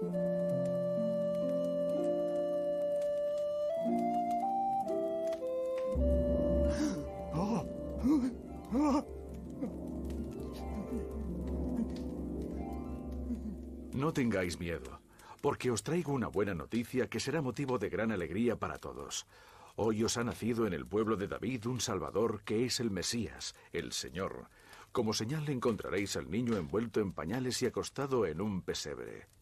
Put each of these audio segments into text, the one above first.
No tengáis miedo, porque os traigo una buena noticia que será motivo de gran alegría para todos. Hoy os ha nacido en el pueblo de David un Salvador que es el Mesías, el Señor. Como señal encontraréis al niño envuelto en pañales y acostado en un pesebre.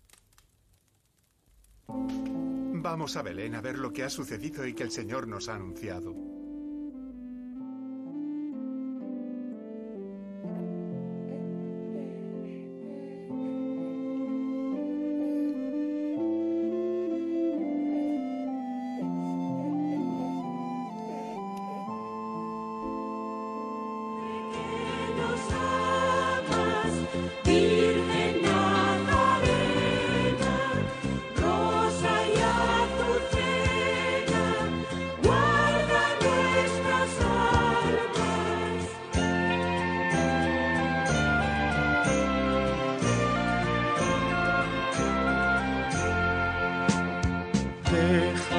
Vamos a Belén a ver lo que ha sucedido y que el Señor nos ha anunciado. deja.